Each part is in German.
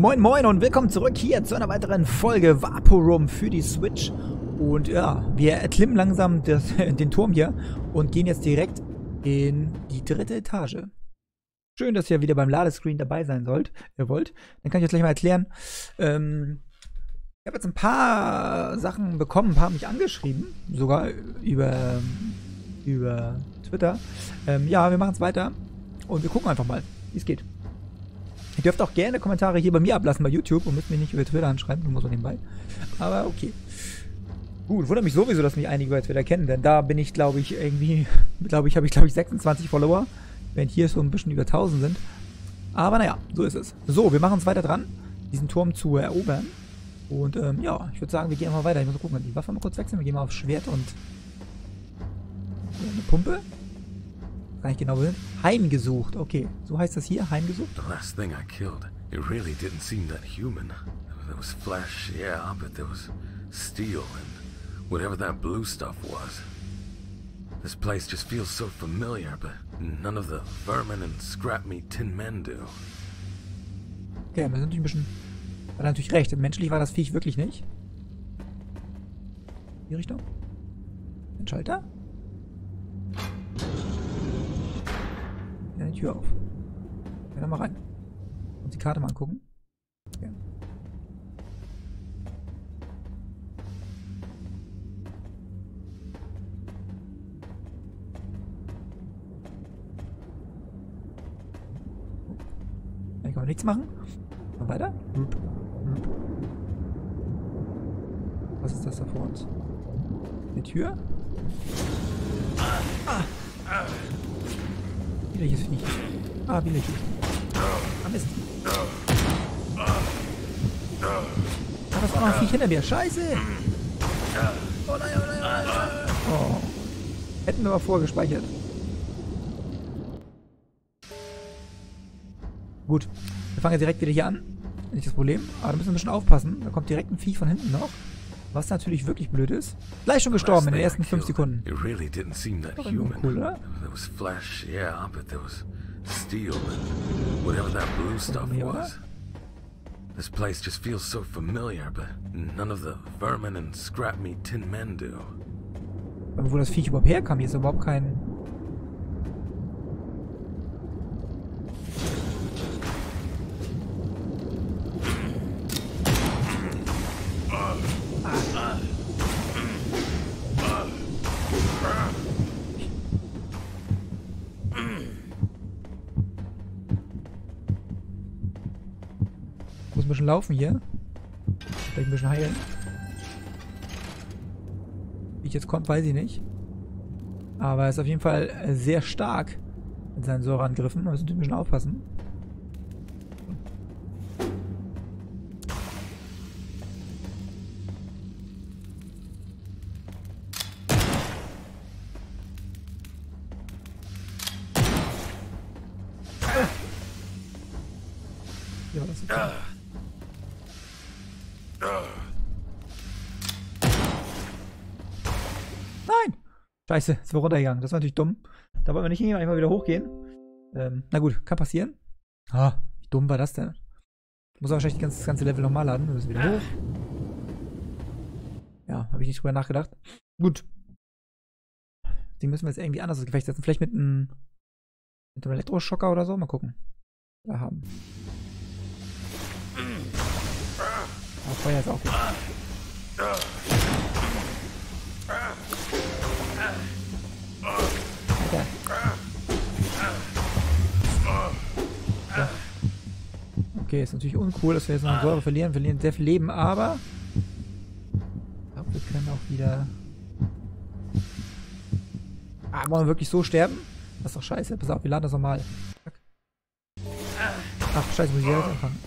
Moin Moin und willkommen zurück hier zu einer weiteren Folge Vaporum für die Switch. Und ja, wir erklimmen langsam das, den Turm hier und gehen jetzt direkt in die dritte Etage. Schön, dass ihr wieder beim Ladescreen dabei sein sollt, ihr wollt. Dann kann ich euch gleich mal erklären. Ähm, ich habe jetzt ein paar Sachen bekommen, ein paar haben mich angeschrieben, sogar über, über Twitter. Ähm, ja, wir machen es weiter und wir gucken einfach mal, wie es geht. Ihr dürft auch gerne Kommentare hier bei mir ablassen bei YouTube und müsst mich nicht über Twitter anschreiben, nur mal so nebenbei. Aber okay. Gut, wundert mich sowieso, dass mich einige über Twitter kennen, denn da bin ich, glaube ich, irgendwie, glaube ich, habe ich, glaube ich, 26 Follower, während hier so ein bisschen über 1000 sind. Aber naja, so ist es. So, wir machen uns weiter dran, diesen Turm zu erobern. Und ähm, ja, ich würde sagen, wir gehen mal weiter. Ich muss mal gucken, die Waffe mal kurz wechseln. Wir gehen mal auf Schwert und eine Pumpe. Gar nicht genau sind. Heimgesucht. Okay, so heißt das hier. Heimgesucht. The last thing I killed, it really didn't seem that human. There was flesh, yeah, but there was steel and whatever that blue stuff was. This place just feels so familiar, but none of the vermin and scrap meat tin men do. Okay, wir sind natürlich ein bisschen. Hat er natürlich recht. Menschlich war das Viech wirklich nicht. Die Richtung? Ein Schalter? Ja, die Tür auf. Ja, dann mal rein. Und die Karte mal angucken. Okay. Hier kann man nichts machen. Mal weiter. Was ist das da vor uns? Eine Tür? Ah! Widerliches Viech. Ah, widerliches. Ah, Mist. Ah, da ist auch noch ein Viech hinter mir. Scheiße! Oh nein, oh nein, oh nein. Oh. Hätten wir aber vorher gespeichert. Gut. Wir fangen direkt wieder hier an. Nicht das Problem. Aber da müssen wir ein bisschen aufpassen. Da kommt direkt ein Viech von hinten noch. Was natürlich wirklich blöd ist. Gleich schon gestorben in den ersten 5 Sekunden. Really didn't seem that Doch irgendwie human. cool, oder? There was flesh, yeah, but there was steel and whatever that blue stuff was. This place just feels so familiar, but none of the vermin and scrap meat tin men do. Aber wo das Viech überhaupt herkam, hier ist überhaupt kein... bisschen laufen hier. Vielleicht ein bisschen heilen. Wie ich jetzt kommt, weiß ich nicht. Aber er ist auf jeden Fall äh, sehr stark mit seinen Säureangriffen. Da müssen wir ein bisschen aufpassen. Scheiße, ist wir runtergegangen. Das war natürlich dumm. Da wollen wir nicht hingehen, einfach wieder hochgehen. Ähm, na gut, kann passieren. Ah, wie dumm war das denn? Muss wahrscheinlich das ganze Level nochmal laden. Wir müssen wieder hoch. Ja, habe ich nicht drüber nachgedacht. Gut. Die müssen wir jetzt irgendwie anders ins Gefecht setzen. Vielleicht mit einem, mit einem Elektroschocker oder so. Mal gucken. Da haben. Aber Feuer ist auch gut. Alter. Ja. Okay, ist natürlich uncool, dass wir jetzt noch eine Säure verlieren. Wir verlieren sehr viel Leben, aber ich glaube, wir können auch wieder... Ah, wollen wir wirklich so sterben? Das ist doch scheiße. Pass auf, wir laden das nochmal. Ach, scheiße, muss ich jetzt anfangen.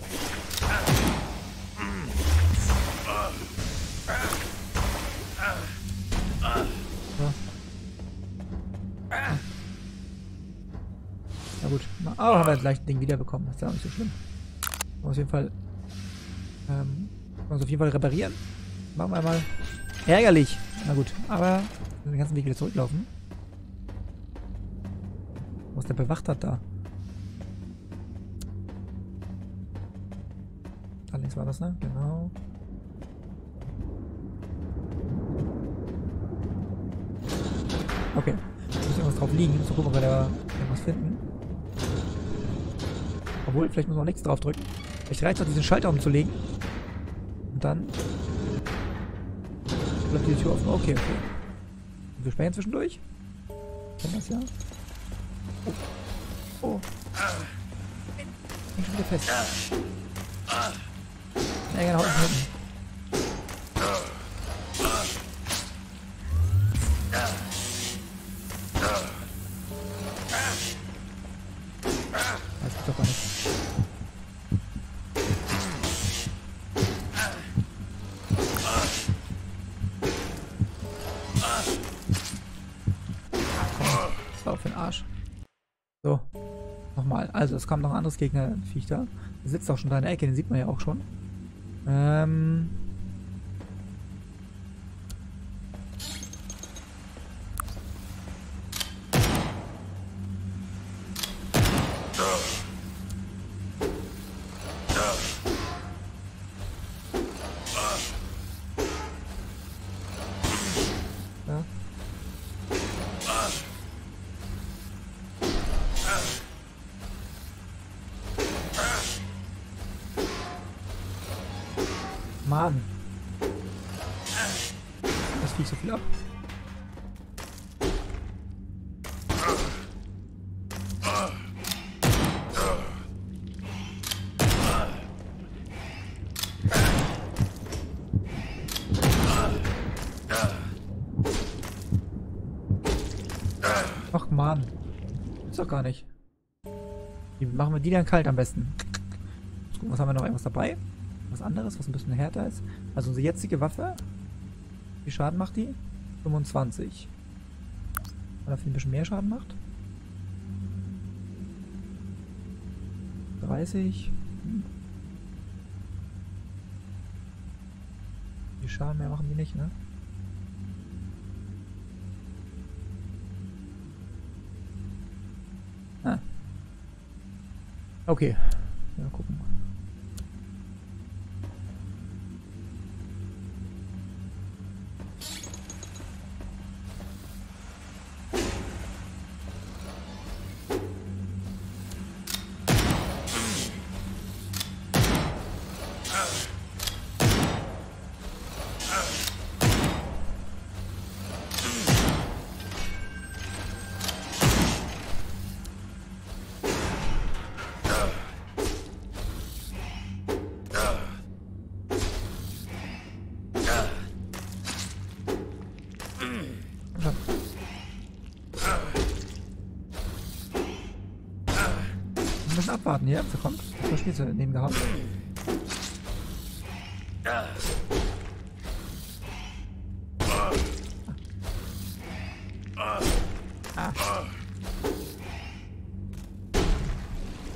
Na gut. Aber haben wir das Ding wiederbekommen. Das ist ja auch nicht so schlimm. Wir auf jeden Fall. Ähm, uns auf jeden Fall reparieren. Machen wir mal. Ärgerlich. Na gut. Aber den ganzen Weg wieder zurücklaufen. Was der bewacht hat da. links war das, ne? Genau. Okay. Drauf liegen. Muss gucken, ob wir da irgendwas finden. Obwohl, vielleicht muss man nichts drauf drücken. Vielleicht reicht es auch, diesen Schalter umzulegen. Und dann bleibt die Tür offen. Okay, okay. Und wir speichern zwischendurch. Kennen das ja. Oh. Oh. Häng schon wieder fest. Ja, genau, hinten. Also, es kommt noch ein anderes Gegnerviech da. Der sitzt auch schon da in der Ecke, den sieht man ja auch schon. Ähm. Das fliegt so viel ab. Ach Mann. Ist doch gar nicht. Wie machen wir die denn kalt am besten? Was haben wir noch? Irgendwas dabei? Was anderes, was ein bisschen härter ist? Also unsere jetzige Waffe. Wie Schaden macht die? 25. Oder viel ein bisschen mehr Schaden macht? 30. Hm. Die Schaden mehr machen die nicht, ne? Ah. Okay. Ja, gucken. Abwarten ob sie kommt. Ich habe Spitze neben gehabt. Ah.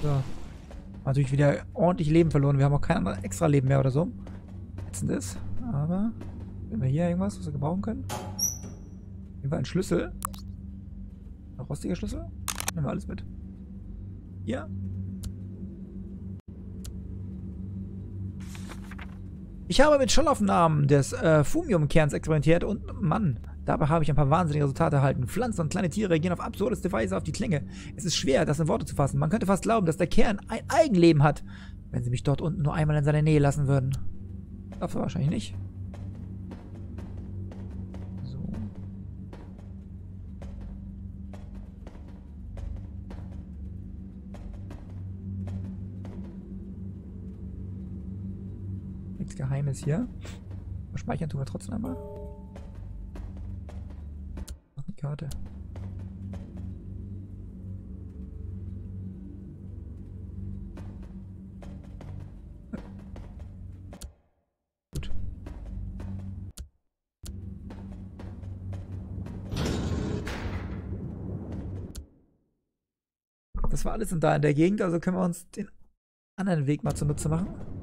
So. Natürlich wieder ordentlich Leben verloren. Wir haben auch kein anderes extra Leben mehr oder so. Ätzend ist. Aber. Wenn wir hier irgendwas, was wir gebrauchen können? Nehmen wir einen Schlüssel. Ein rostiger Schlüssel. Nehmen wir alles mit. Hier. Ich habe mit Schollaufnahmen des äh, Fumium-Kerns experimentiert und Mann, dabei habe ich ein paar wahnsinnige Resultate erhalten. Pflanzen und kleine Tiere reagieren auf absurdeste Weise auf die Klänge. Es ist schwer, das in Worte zu fassen. Man könnte fast glauben, dass der Kern ein Eigenleben hat, wenn sie mich dort unten nur einmal in seine Nähe lassen würden. Darf er wahrscheinlich nicht. Geheimes hier. Speichern tun wir trotzdem einmal. Noch die Karte. Gut. Das war alles in da in der Gegend, also können wir uns den anderen Weg mal zunutze machen.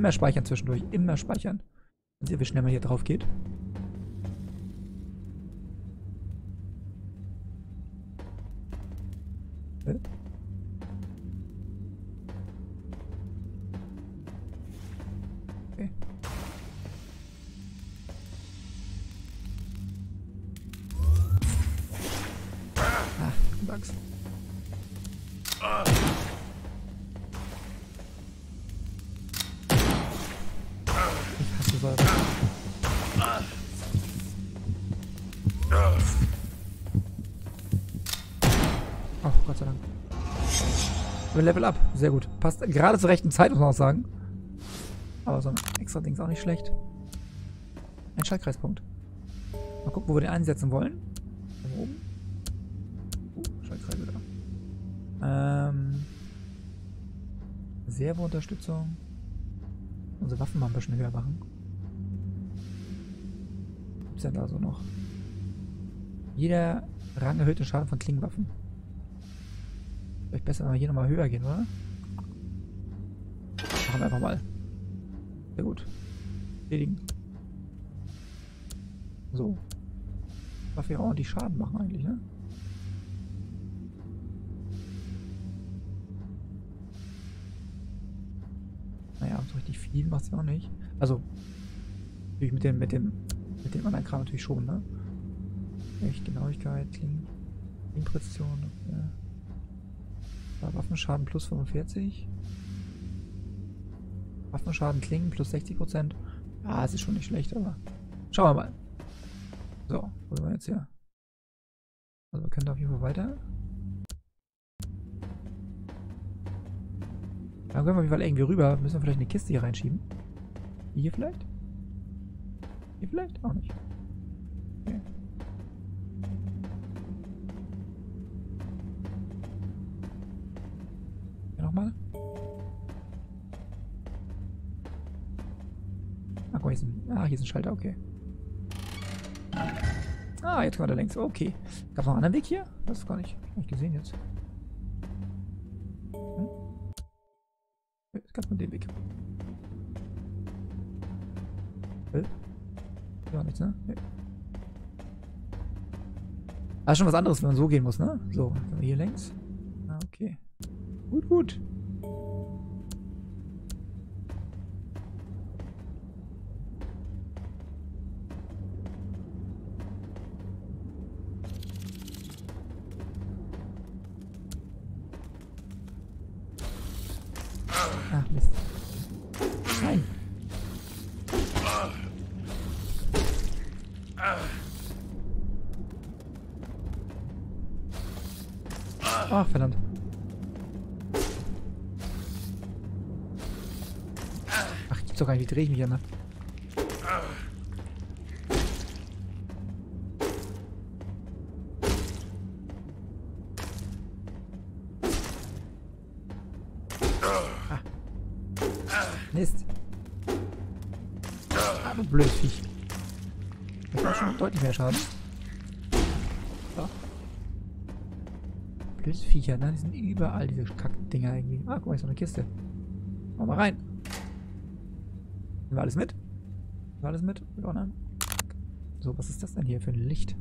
Immer speichern zwischendurch, immer speichern. Seht ihr, wie schnell man hier drauf geht. Oh, Gott sei Dank. Wir Level up. Sehr gut. Passt gerade zur rechten Zeit, muss man auch sagen. Aber so ein extra Ding ist auch nicht schlecht. Ein Schaltkreispunkt. Mal gucken, wo wir den einsetzen wollen. Da oben. Uh, Schaltkreise da. Ähm. Servo-Unterstützung. Unsere Waffen mal ein bisschen höher machen. Gibt's denn da so noch? Jeder Rang erhöht den Schaden von Klingenwaffen. Vielleicht besser, wenn wir hier nochmal höher gehen, oder? Machen wir einfach mal. Sehr gut. Erledigen. So. Darf ja auch ordentlich Schaden machen eigentlich, ne? Naja, so richtig viel macht sie auch nicht. Also, natürlich mit dem, mit dem, mit dem anderen Kram natürlich schon, ne? Echt, Genauigkeit, Klingenpräzision, ja. Da Waffenschaden plus 45. Waffenschaden Klingen plus 60%. Ja, es ist schon nicht schlecht, aber schauen wir mal. So, wo sind wir jetzt hier? Also wir können auf jeden Fall weiter. Dann können wir auf jeden Fall irgendwie rüber. Müssen wir vielleicht eine Kiste hier reinschieben? Hier vielleicht? Hier vielleicht? Auch nicht. Okay. Ah, hier ist ein Schalter, okay. Ah, jetzt kommt er längs. Okay. Gab es noch einen anderen Weg hier? Das ist gar nicht, gar nicht gesehen jetzt. Hm? Jetzt gab es nur den Weg. Äh? Ja, nichts, ne? Nee. Ah, schon was anderes, wenn man so gehen muss, ne? So, hier längs. Ah, okay. Gut, gut. Gar nicht. Wie drehe ich mich an? Ne? Mist. Aber blödes Viech. Das macht schon deutlich mehr Schaden. So. Blödes Viecher, ne? Die sind überall, diese Kackdinger irgendwie. Ah, guck mal, ist noch eine Kiste. Mach mal rein. Nehmen wir alles mit? Nehmen wir alles mit? Ja, nein. So, was ist das denn hier für ein Licht?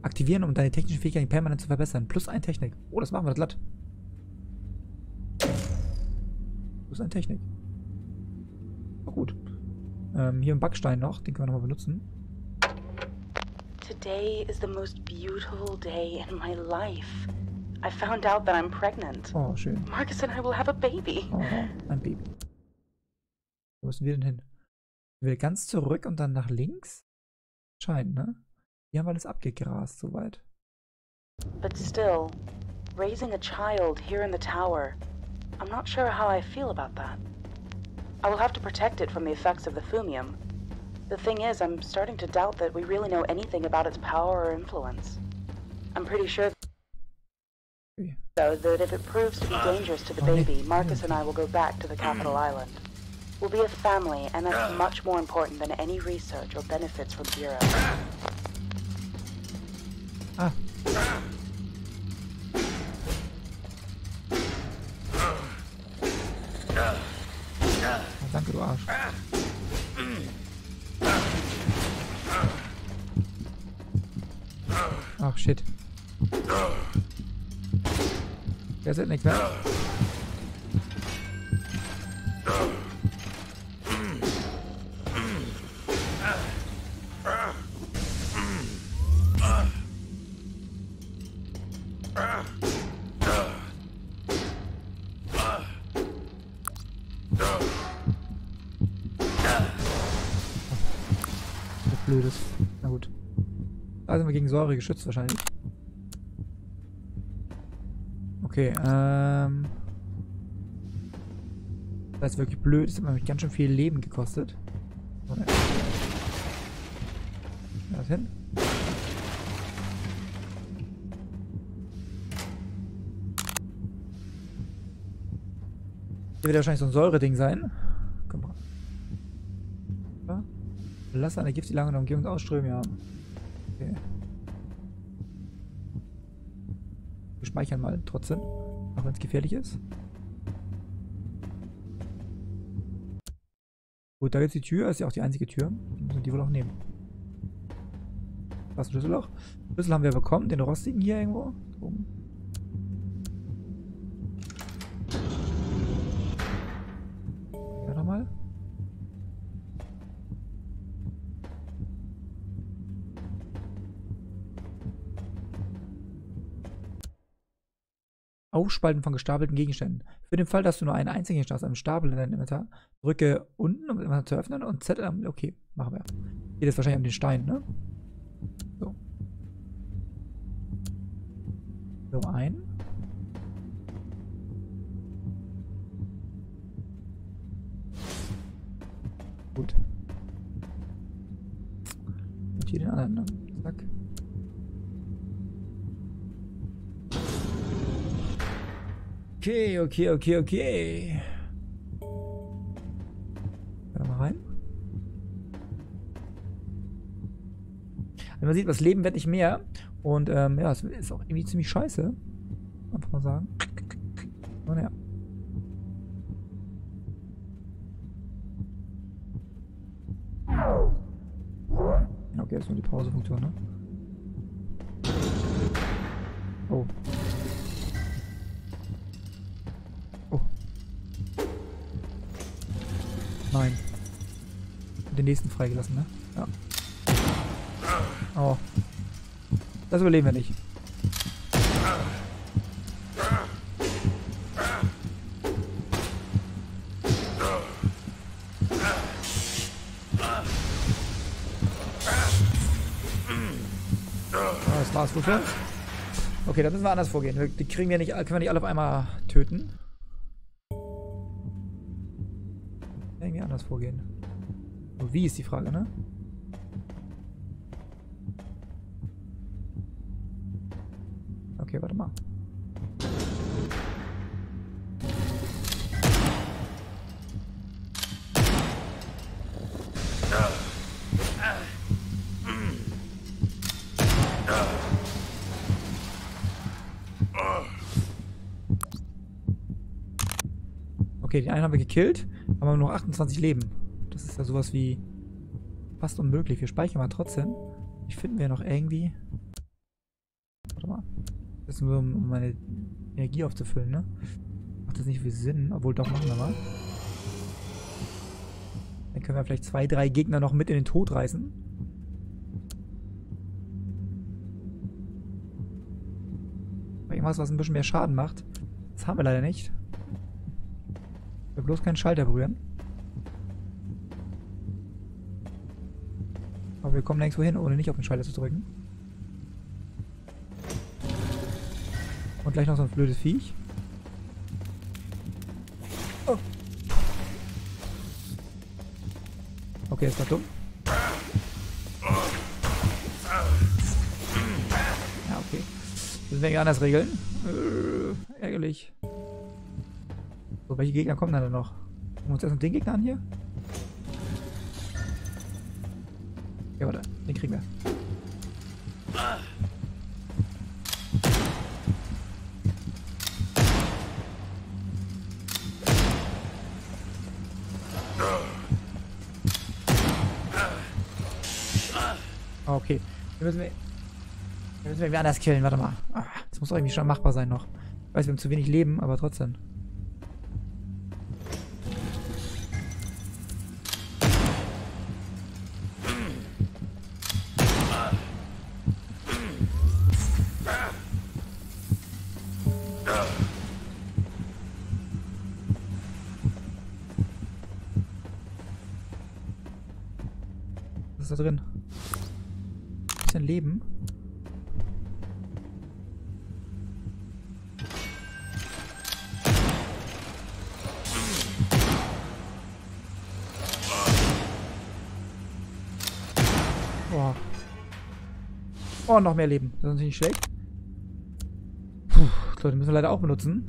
Aktivieren, um deine technischen Fähigkeiten permanent zu verbessern. Plus ein Technik. Oh, das machen wir glatt. Plus ein Technik. Oh, gut. Ähm, hier ein Backstein noch. Den können wir nochmal benutzen. Today is the most beautiful day in my life. I found out that I'm pregnant. Oh, schön. Marcus and I will have a baby. Oh, ein Baby. Wo müssen wir denn hin? Wir ganz zurück und dann nach links? Scheint, ne? Hier haben wir alles abgegrast, soweit. But still, raising a child here in the tower, I'm not sure how I feel about that. I will have to protect it from the effects of the Fumium. The thing is, I'm starting to doubt that we really know anything about its power or influence. I'm pretty sure, Okay. though, that if it proves to be dangerous to the baby, Marcus and I will go back to the hmm. capital island. We'll be a family, and that's ah. much more important than any research or benefits from Bureau. Ah. Ah, danke, du Arsch. Der ist like that. Blödes. Na gut. Also sind wir gegen Säure geschützt wahrscheinlich. Okay, ähm... Das ist wirklich blöd. Das hat mich ganz schön viel Leben gekostet. Was hin? Hier wird wahrscheinlich so ein Säureding sein. Komm mal. Ja? Lass eine giftige lange Umgebung ausströmen, ja. Okay. Speichern mal trotzdem. Auch wenn es gefährlich ist. Gut, da jetzt die Tür. ist ja auch die einzige Tür. Die müssen die wohl auch nehmen. Was ein Schlüsselloch. Schlüssel haben wir bekommen. Den rostigen hier irgendwo. Oben. Aufspalten von gestapelten Gegenständen. Für den Fall, dass du nur einen einzigen Gegenstand aus einem Stapel in deinem Inventar, drücke unten, um Inventar zu öffnen und Z. Okay, machen wir. Geht es wahrscheinlich um den Stein, ne? So. So, ein. Gut. Und hier den anderen. Ne? Okay, okay, okay, okay. Geh mal rein. Wenn man sieht, das Leben wird nicht mehr. Und ähm, ja, es ist auch irgendwie ziemlich scheiße. Einfach mal sagen. Und ja. Okay, das ist nur die Pausefunktion, ne? Oh. Oh. Den nächsten freigelassen, ne? Ja. Oh. Das überleben wir nicht. Das war's wofür? Okay, dann müssen wir anders vorgehen. Die kriegen wir nicht, können wir nicht alle auf einmal töten. Irgendwie anders vorgehen. Nur wie ist die Frage, ne? Okay, warte mal. Okay, die einen haben wir gekillt, aber nur noch 28 Leben. Ist ja sowas wie fast unmöglich. Wir speichern mal trotzdem. Ich finden wir noch irgendwie. Warte mal. Das ist nur, um meine Energie aufzufüllen, ne? Macht das nicht viel Sinn, obwohl doch machen wir mal. Dann können wir vielleicht zwei, drei Gegner noch mit in den Tod reißen. Irgendwas, was ein bisschen mehr Schaden macht. Das haben wir leider nicht. Wir bloß keinen Schalter berühren. Wir kommen nirgendwo hin, ohne nicht auf den Schalter zu drücken. Und gleich noch so ein blödes Viech. Oh. Okay, ist war dumm. Ja, okay. Müssen wir anders regeln. Äh, ärgerlich. So, welche Gegner kommen dann noch? Gucken wir uns erst den Gegner an hier? Ja, warte. Den kriegen wir. Okay. Wir müssen wir. Wir müssen wir anders killen. Warte mal. Ah, das muss irgendwie schon machbar sein noch. Ich weiß, wir haben zu wenig Leben, aber trotzdem. Da drin? bisschen Leben. Boah. Oh, noch mehr Leben. Das ist nicht schlecht. Puh, Leute, müssen wir leider auch benutzen.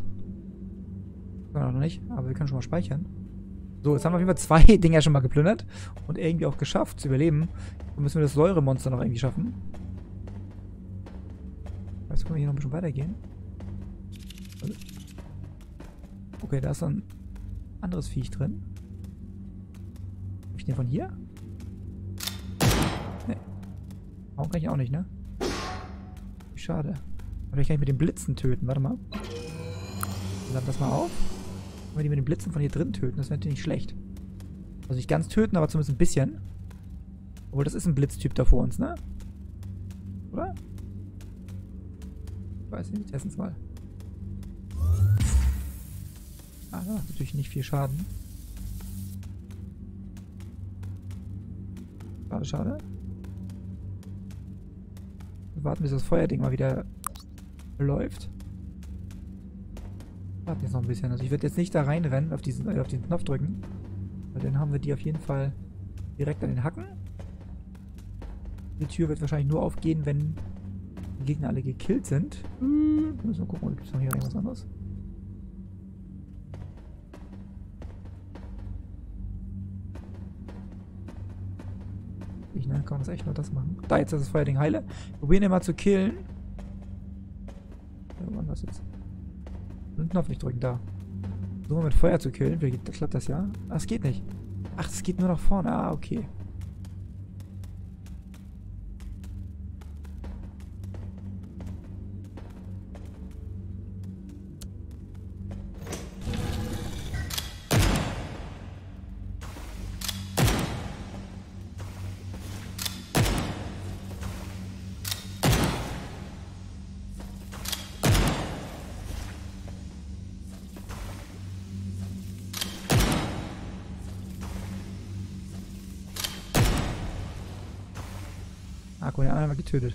Können noch nicht, aber wir können schon mal speichern. So, jetzt haben wir auf jeden Fall zwei Dinger schon mal geplündert und irgendwie auch geschafft zu überleben. Dann müssen wir das Säuremonster noch irgendwie schaffen. Jetzt können wir hier noch ein bisschen weitergehen. Okay, da ist ein anderes Viech drin. Hab ich den von hier? Nee. Warum kann ich auch nicht, ne? Schade. Vielleicht kann ich mit den Blitzen töten. Warte mal. Laden das mal auf. Wir die mit den Blitzen von hier drin töten, das wäre natürlich nicht schlecht. Also nicht ganz töten, aber zumindest ein bisschen. Obwohl, das ist ein Blitztyp da vor uns, ne? Oder? Ich weiß nicht, testen es mal. Ah, das macht natürlich nicht viel Schaden. Schade, schade. Wir warten, bis das Feuerding mal wieder läuft. Warten jetzt noch ein bisschen. Also ich werde jetzt nicht da reinrennen, auf diesen, äh, auf den Knopf drücken. Weil dann haben wir die auf jeden Fall direkt an den Hacken. Die Tür wird wahrscheinlich nur aufgehen, wenn die Gegner alle gekillt sind. Hm, müssen wir gucken, gibt es noch hier irgendwas anderes? Ich ne, kann das echt nur das machen. Da, jetzt ist das Feuerding heile. Probieren wir mal zu killen. Ja, wann das jetzt? Den Knopf nicht drücken, da. So mit Feuer zu killen, wie klappt das ja? Ah, es geht nicht. Ach, es geht nur nach vorne. Ah, okay. Ah, guck mal, den anderen haben wir getötet.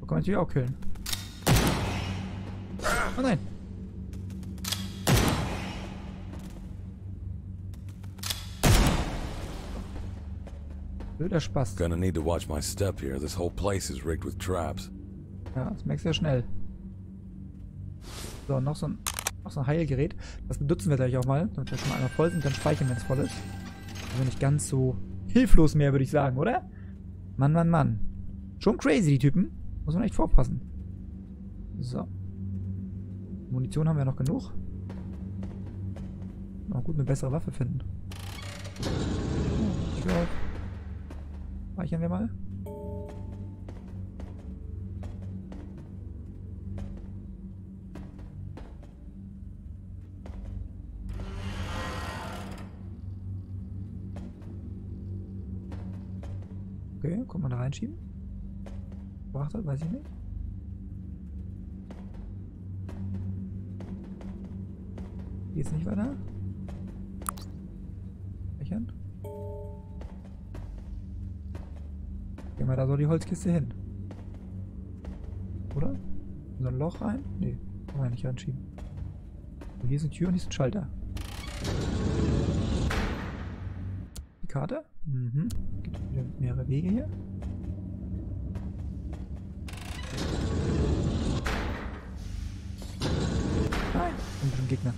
Kann man natürlich auch killen. Oh nein. Blöder Spaß. Gonna need to watch my step here. This whole place is rigged with traps. Ja, das merkst du ja schnell. So, noch so ein, noch so ein Heilgerät. Das benutzen wir gleich auch mal. Damit wir schon mal einmal voll sind, dann speichern, wenn es voll ist. Also nicht ganz so hilflos mehr, würde ich sagen, oder? Mann, Mann, Mann. Schon crazy, die Typen. Muss man echt vorpassen. So. Munition haben wir noch genug. Noch gut eine bessere Waffe finden. Tür auf. Speichern wir mal. Okay, kann man da reinschieben? Das? Weiß ich nicht. So die Holzkiste hin. Oder? So ein Loch rein? Nee, kann man nicht reinschieben. So, hier ist eine Tür und hier ist Schalter. Die Karte? Mhm. Gibt wieder mehrere Wege hier. Nein, ein Gegner.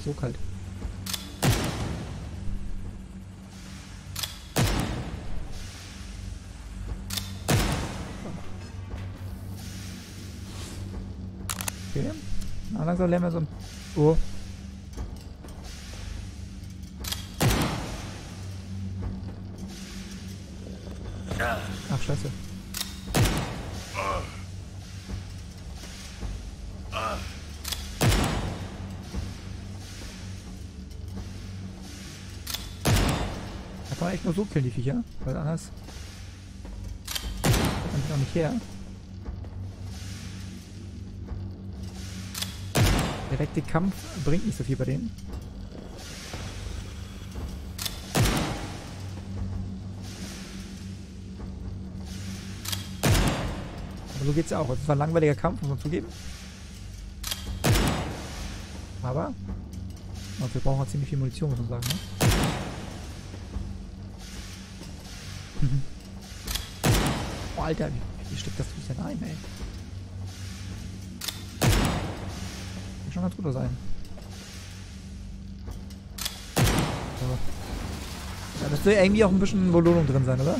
Die so kalt. Okay. Na, langsam lernen wir so ein... Oh. Nur so killen, die Viecher. Weil anders... kommt man noch nicht her. Direkte Kampf bringt nicht so viel bei denen. Aber so geht's ja auch. Es war ein langweiliger Kampf, muss man zugeben. Aber und wir brauchen auch ziemlich viel Munition, muss man sagen, ne? Oh, Alter, wie, wie steckt das Fuß denn ein, ey? Kann schon ganz gut sein. So. Da müsste irgendwie auch ein bisschen Belohnung drin sein, oder?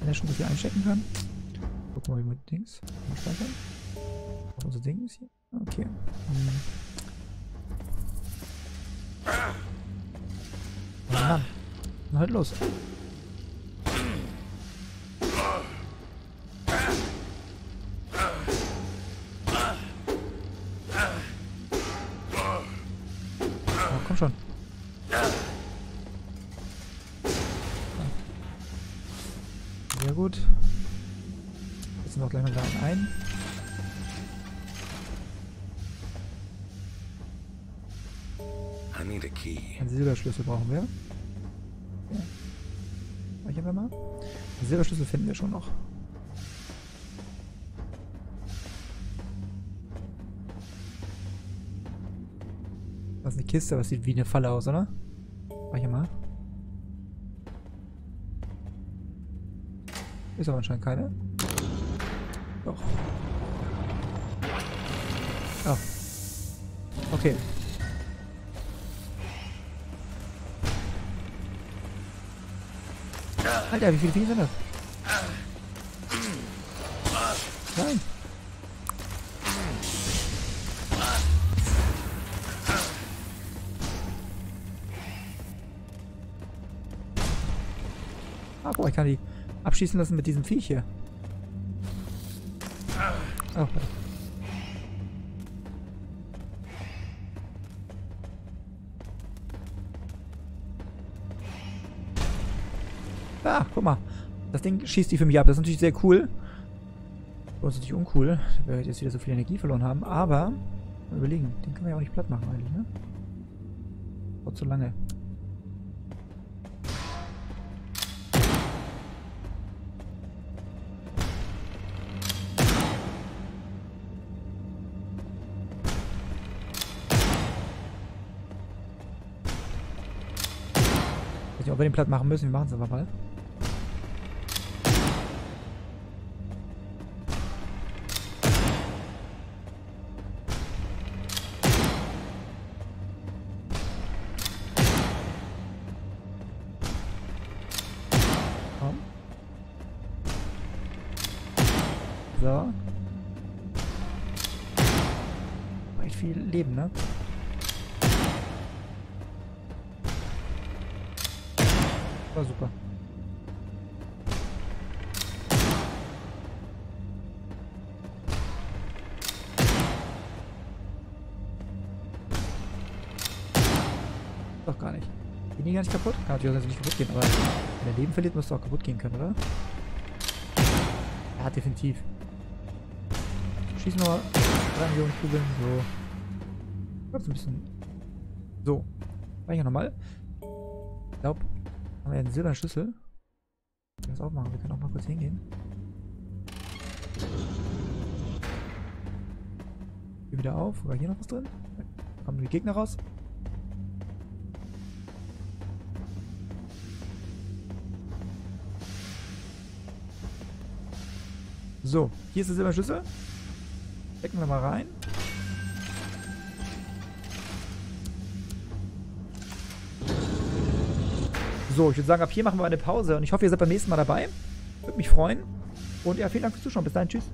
Wenn er schon so viel einstecken kann. Gucken wir mal, wie mit Dings. Mal speichern. Auf unsere Dings hier. Okay. Hm. Mann. Na halt los. Komm schon. Sehr gut. Setzen wir auch gleich mal da ein. Einen Silberschlüssel brauchen wir. Okay. Speichern wir mal. Den Silberschlüssel finden wir schon noch. Kiste, was sieht wie eine Falle aus, oder? Speichern mal. Ist aber anscheinend keine. Doch. Oh. Okay. Alter, wie viele Viecher sind das? Mal, ich kann die abschießen lassen mit diesem Viech hier. Oh. Ah, guck mal. Das Ding schießt die für mich ab. Das ist natürlich sehr cool. Für uns natürlich uncool, weil wir jetzt wieder so viel Energie verloren haben. Aber, mal überlegen, den können wir ja auch nicht platt machen eigentlich, ne? Dauert zu lange. Ob wir den platt machen müssen. Wir machen es aber mal. So. Echt viel Leben, ne? War super. Doch gar nicht. Gehen die gar nicht kaputt? Kann natürlich auch nicht kaputt gehen, aber wenn er Leben verliert, müsste auch kaputt gehen können, oder? Ja, definitiv. Schießen mal 3 Millionen Kugeln, so. Kurz ein bisschen. So. Speicher nochmal. Ich glaube, haben wir einen silbernen Schlüssel. Wir das aufmachen, wir können auch mal kurz hingehen. Hier wieder auf. War hier noch was drin? Kommen die Gegner raus? So, hier ist der Silberschlüssel. Stecken wir mal rein. So, ich würde sagen, ab hier machen wir eine Pause und ich hoffe, ihr seid beim nächsten Mal dabei. Würde mich freuen. Und ja, vielen Dank fürs Zuschauen. Bis dahin, tschüss.